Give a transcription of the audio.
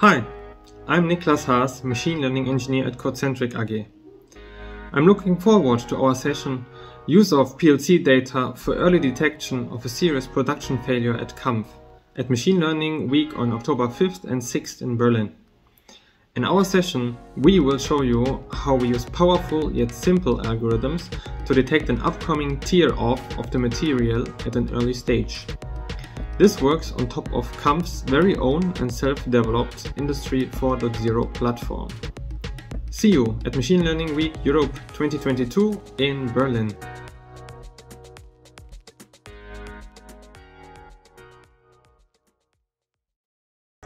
Hi, I'm Niklas Haas, Machine Learning Engineer at Codecentric AG. I'm looking forward to our session Use of PLC data for early detection of a serious production failure at Kampf at Machine Learning Week on October 5th and 6th in Berlin. In our session, we will show you how we use powerful yet simple algorithms to detect an upcoming tear off of the material at an early stage. This works on top of Kampf's very own and self-developed Industry 4.0 platform. See you at Machine Learning Week Europe 2022 in Berlin.